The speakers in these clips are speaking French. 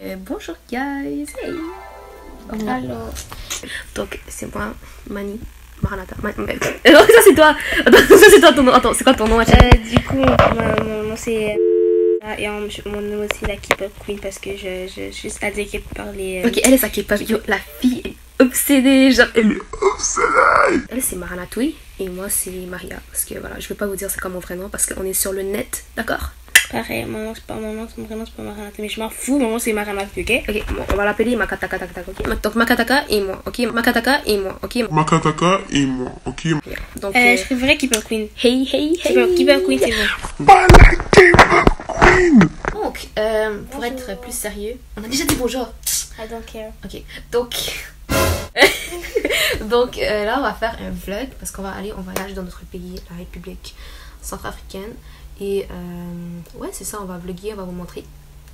Euh, bonjour guys, hey. Alors, Donc c'est moi, Mani, Maranatha. Ma- ma- Non, ça c'est toi. Attends, ça c'est toi ton nom. Attends, c'est quoi ton nom euh, du coup, mon, mon nom c'est. euh, Et en- mon nom aussi la K-pop queen parce que je, je, je suis addict par les. euh, Ok, elle est sa K-pop. Yo, la fille est obsédée. Genre, elle Elle c'est Maranatoui et moi c'est Maria. Parce que voilà, je vais pas vous dire c'est quoi mon vrai nom parce qu'on est sur le net, d'accord? Pareil, mon nom c'est pas mon nom, mon vrai nom c'est pas Maranatha, mais je m'en fous, mon nom c'est Maranatha, ok? Ok, bon, on va l'appeler Makataka Taka Taka, ok Donc Makataka et moi, ok? Makataka et moi, ok? Makataka et moi, ok? Donc, Euh, euh, je préférais K-pop queen. hey, hey, hey K-pop queen, c'est bon. Pas la K-pop Queen Donc, euh, pour être plus sérieux, on a déjà dit bonjour. I don't care. Ok, donc. donc euh, là, on va faire un vlog parce qu'on va aller en voyage dans notre pays, la République centrafricaine. Et euh, ouais, c'est ça, on va vlogger, on va vous montrer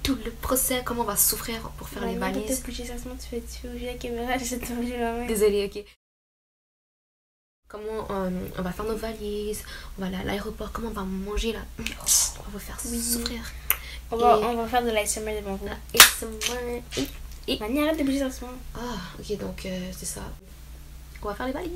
tout le procès, comment on va souffrir pour faire les valises. Tu fais, tu fais la caméra, la main. Désolée, ok. Comment euh, on va faire nos valises, on va aller à l'aéroport, comment on va manger là. On va vous faire Oui. souffrir. On va, on va faire de l'ASMR devant vous. Et Mani, arrête de bouger ça, ce moment. Ah, ok, donc euh, c'est ça. On va faire les valises.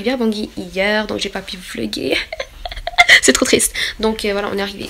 Arrivé à Bangui hier, donc j'ai pas pu vlogger. C'est trop triste. Donc euh, voilà, on est arrivé.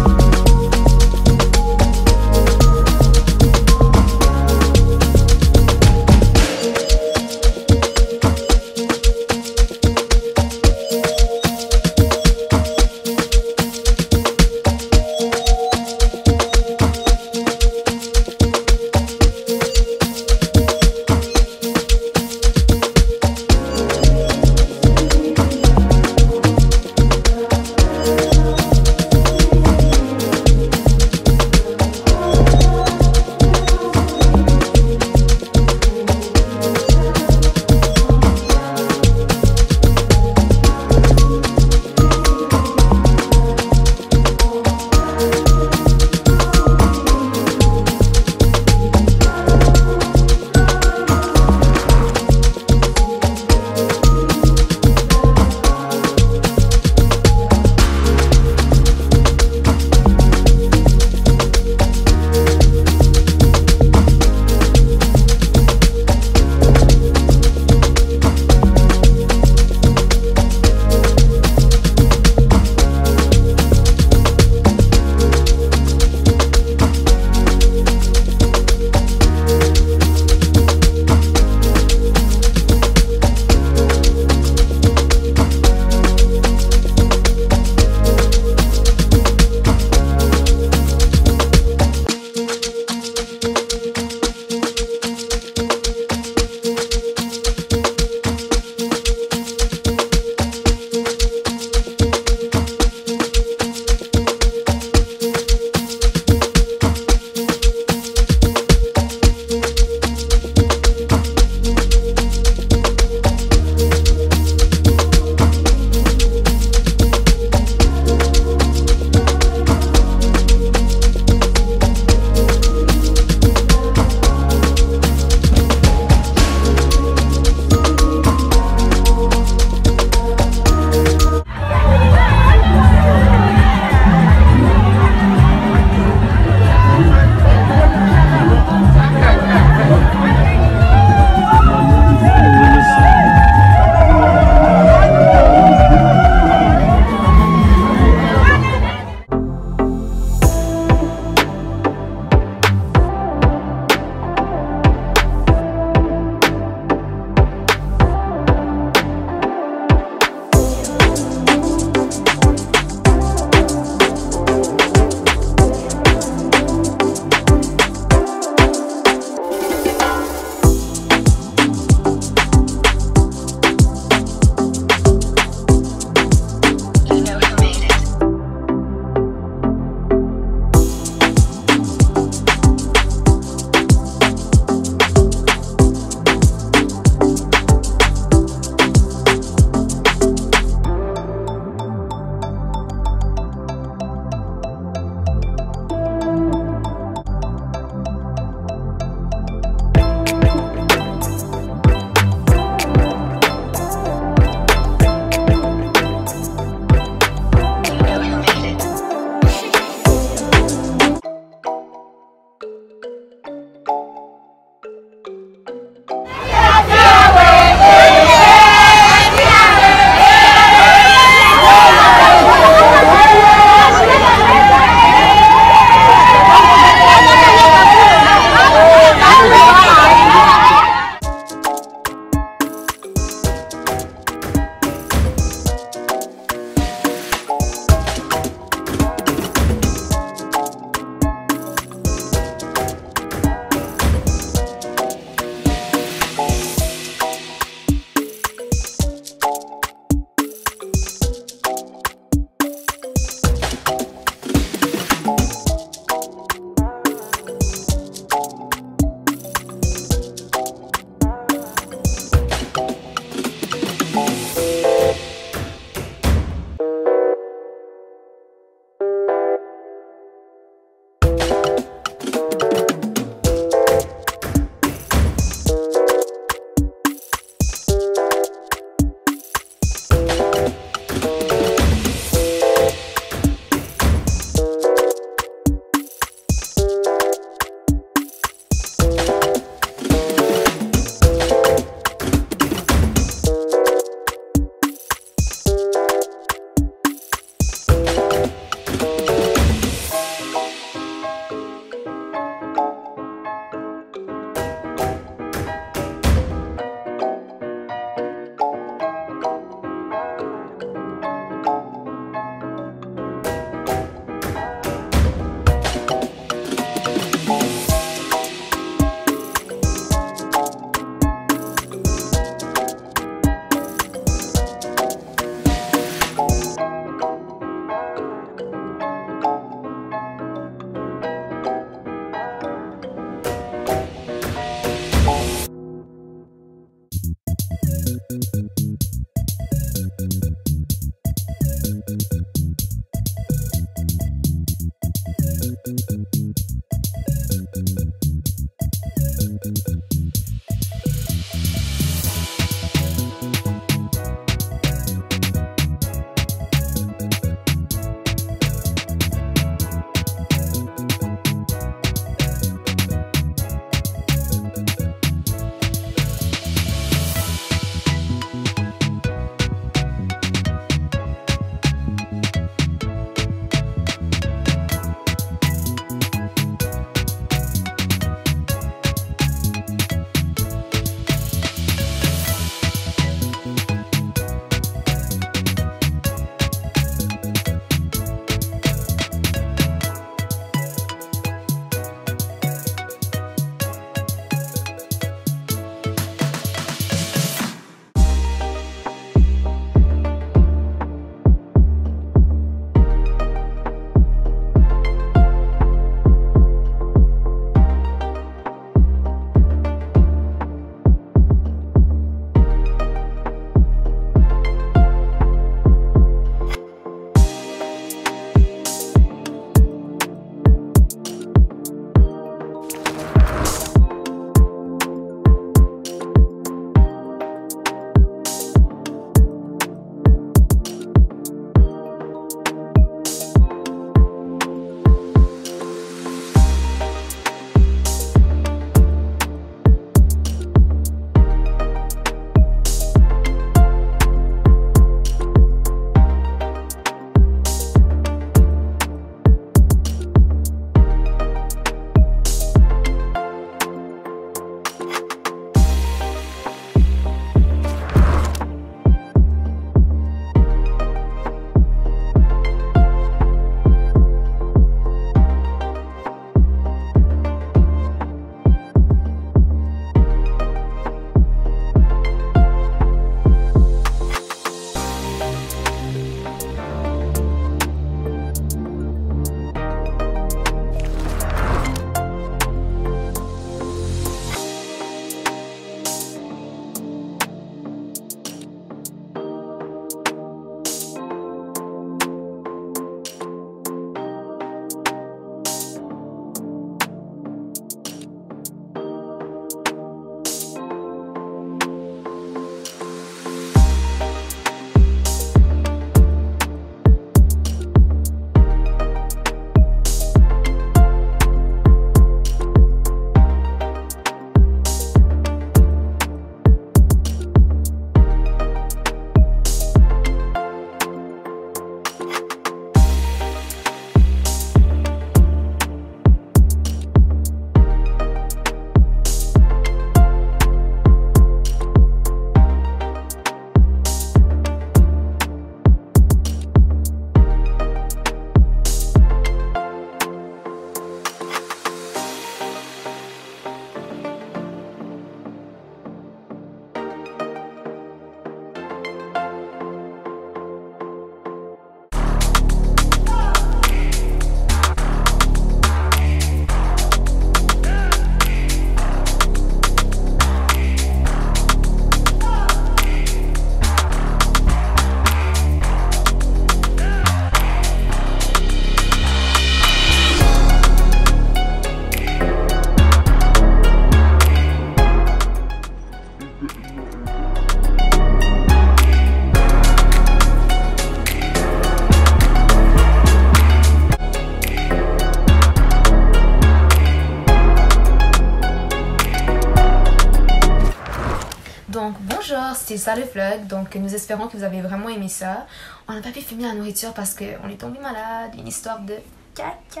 C'était ça le vlog. Donc, nous espérons que vous avez vraiment aimé ça. On n'a pas pu filmer la nourriture parce qu'on est tombé malade. Une histoire de caca.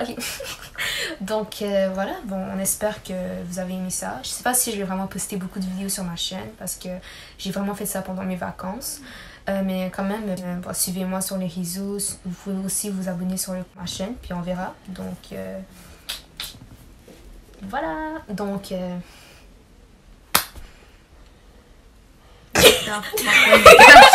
Ok. Donc euh, voilà, bon, on espère que vous avez aimé ça. Je sais pas si je vais vraiment poster beaucoup de vidéos sur ma chaîne parce que j'ai vraiment fait ça pendant mes vacances. Euh, mais quand même, euh, suivez-moi sur les réseaux. Vous pouvez aussi vous abonner sur ma chaîne, puis on verra. Donc voilà. Donc. euh,